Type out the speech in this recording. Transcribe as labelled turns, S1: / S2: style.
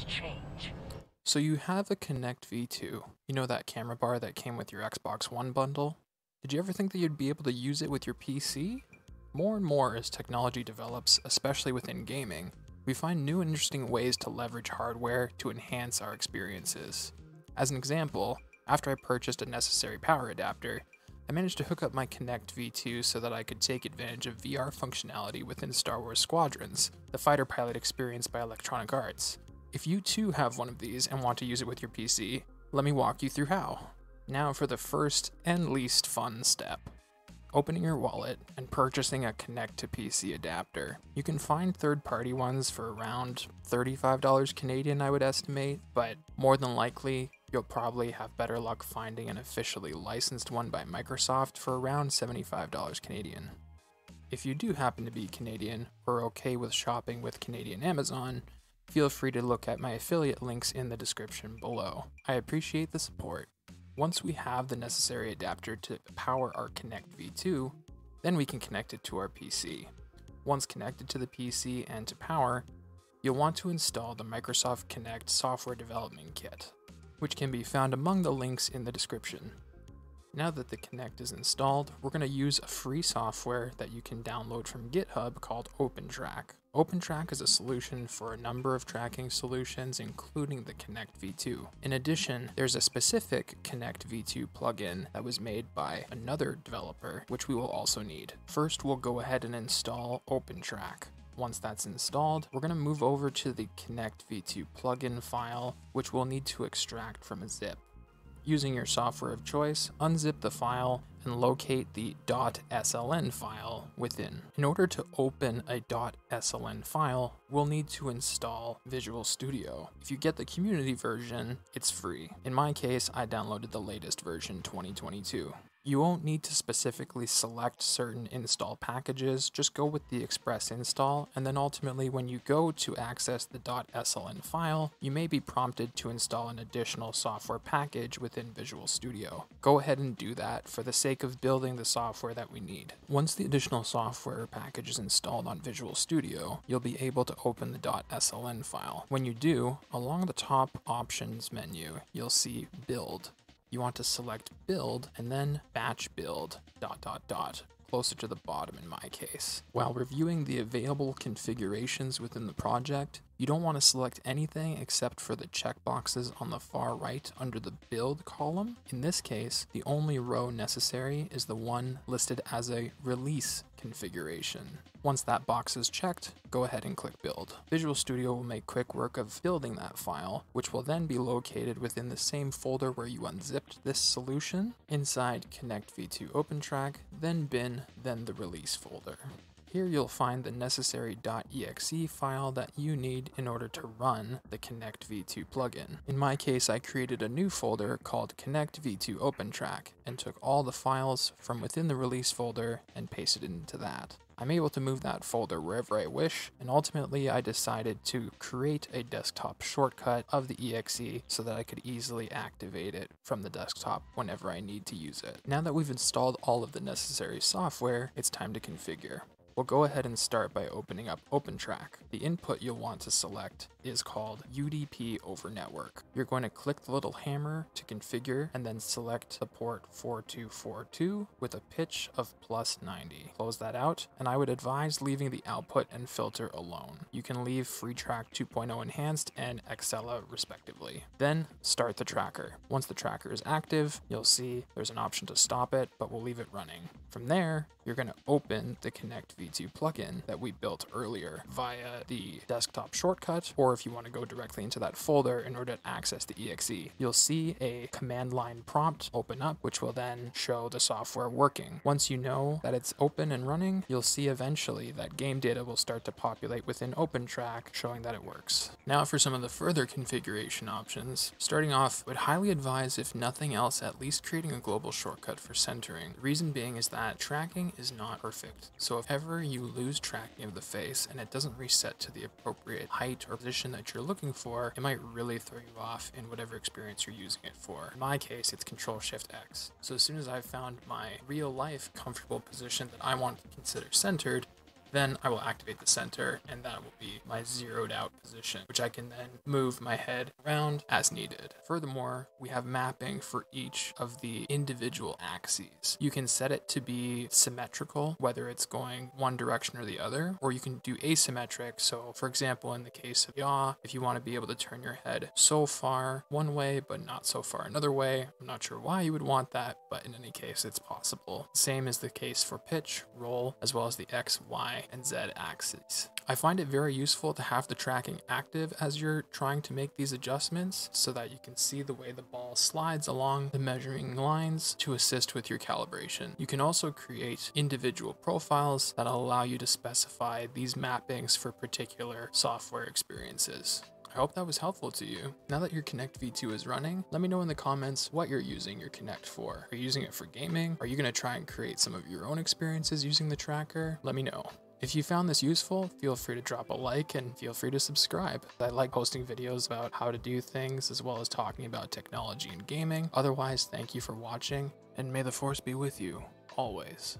S1: things change.
S2: So you have a Kinect V2. You know that camera bar that came with your Xbox One bundle? Did you ever think that you'd be able to use it with your PC? More and more as technology develops, especially within gaming, we find new interesting ways to leverage hardware to enhance our experiences. As an example, after I purchased a necessary power adapter, I managed to hook up my Kinect V2 so that I could take advantage of VR functionality within Star Wars Squadrons, the fighter pilot experience by Electronic Arts. If you too have one of these and want to use it with your PC, let me walk you through how. Now for the first and least fun step opening your wallet and purchasing a Kinect to PC adapter. You can find third party ones for around $35 Canadian, I would estimate, but more than likely, you'll probably have better luck finding an officially licensed one by Microsoft for around $75 Canadian. If you do happen to be Canadian or okay with shopping with Canadian Amazon, feel free to look at my affiliate links in the description below. I appreciate the support. Once we have the necessary adapter to power our Kinect V2, then we can connect it to our PC. Once connected to the PC and to power, you'll want to install the Microsoft Kinect Software Development Kit, which can be found among the links in the description. Now that the Kinect is installed, we're going to use a free software that you can download from GitHub called OpenTrack. OpenTrack is a solution for a number of tracking solutions, including the Kinect V2. In addition, there's a specific Kinect V2 plugin that was made by another developer, which we will also need. First, we'll go ahead and install OpenTrack. Once that's installed, we're going to move over to the Kinect V2 plugin file, which we'll need to extract from a zip. Using your software of choice, unzip the file and locate the .sln file within. In order to open a .sln file, we'll need to install Visual Studio. If you get the community version, it's free. In my case, I downloaded the latest version 2022. You won't need to specifically select certain install packages, just go with the express install, and then ultimately when you go to access the .sln file, you may be prompted to install an additional software package within Visual Studio. Go ahead and do that for the sake of building the software that we need. Once the additional software package is installed on Visual Studio, you'll be able to open the .sln file. When you do, along the top options menu, you'll see Build you want to select build and then batch build dot dot dot closer to the bottom in my case. While reviewing the available configurations within the project, you don't want to select anything except for the checkboxes on the far right under the build column. In this case, the only row necessary is the one listed as a release configuration. Once that box is checked, go ahead and click build. Visual Studio will make quick work of building that file, which will then be located within the same folder where you unzipped this solution, inside Kinect V2 OpenTrack, then bin, then the release folder. Here you'll find the necessary .exe file that you need in order to run the Kinect V2 plugin. In my case, I created a new folder called Kinect V2 OpenTrack and took all the files from within the release folder and pasted it into that. I'm able to move that folder wherever I wish, and ultimately I decided to create a desktop shortcut of the exe so that I could easily activate it from the desktop whenever I need to use it. Now that we've installed all of the necessary software, it's time to configure. We'll go ahead and start by opening up OpenTrack. The input you'll want to select is called UDP over network. You're going to click the little hammer to configure and then select the port 4242 with a pitch of plus 90. Close that out and I would advise leaving the output and filter alone. You can leave FreeTrack 2.0 Enhanced and Accela respectively. Then start the tracker. Once the tracker is active, you'll see there's an option to stop it, but we'll leave it running. From there, you're going to open the Kinect V2 plugin that we built earlier via the desktop shortcut, or if you want to go directly into that folder in order to access the exe. You'll see a command line prompt open up, which will then show the software working. Once you know that it's open and running, you'll see eventually that game data will start to populate within OpenTrack, showing that it works. Now for some of the further configuration options. Starting off, would highly advise, if nothing else, at least creating a global shortcut for centering. The reason being is that tracking is not perfect. So if ever you lose tracking of the face and it doesn't reset to the appropriate height or position that you're looking for, it might really throw you off in whatever experience you're using it for. In my case, it's Control Shift X. So as soon as I've found my real life comfortable position that I want to consider centered, Then I will activate the center and that will be my zeroed out position, which I can then move my head around as needed. Furthermore, we have mapping for each of the individual axes. You can set it to be symmetrical, whether it's going one direction or the other, or you can do asymmetric. So for example, in the case of yaw, if you want to be able to turn your head so far one way, but not so far another way, I'm not sure why you would want that, but in any case, it's possible. Same is the case for pitch, roll, as well as the X, Y, and Z axes. I find it very useful to have the tracking active as you're trying to make these adjustments so that you can see the way the ball slides along the measuring lines to assist with your calibration. You can also create individual profiles that allow you to specify these mappings for particular software experiences. I hope that was helpful to you. Now that your Kinect V2 is running, let me know in the comments what you're using your Kinect for. Are you using it for gaming? Are you going to try and create some of your own experiences using the tracker? Let me know. If you found this useful, feel free to drop a like and feel free to subscribe. I like posting videos about how to do things as well as talking about technology and gaming. Otherwise, thank you for watching and may the force be with you always.